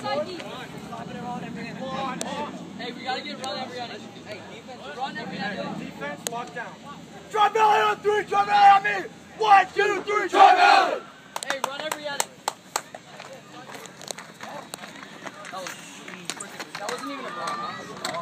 Hey, we gotta get run every on Hey, defense, run every on Defense, lock down. Drop Elliot on three, drop Elliot on me. One, two, three, drop Elliot. Hey, run every on That was freaking, that wasn't even a block.